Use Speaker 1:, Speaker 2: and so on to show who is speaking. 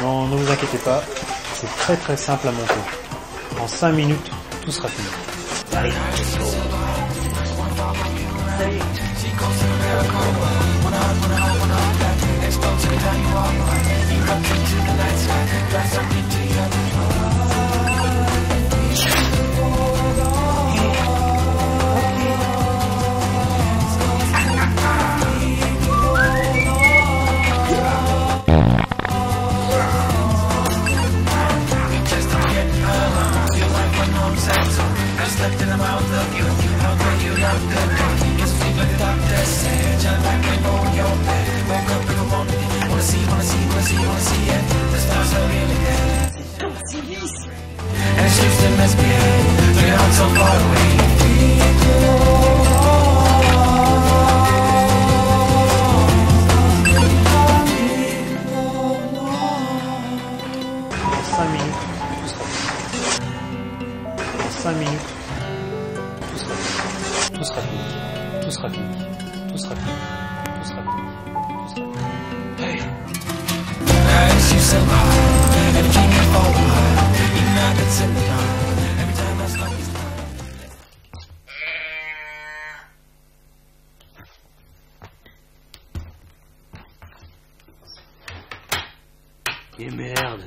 Speaker 1: Non, ne vous inquiétez pas, c'est très très simple à monter. En 5 minutes, tout sera fini.
Speaker 2: reflecting about the beauty of when you love the Guess we like the doctor said, just like I know your bed. Woke up in the morning, wanna see, wanna see, wanna see, wanna see it. The stars are really there. And it shifts the mess looking out so far away.
Speaker 1: Five minutes. Five minutes. Tout sera fini. Tout sera fini. Tout sera fini. Tout sera fini. Tout sera fini. Hey
Speaker 2: Et merde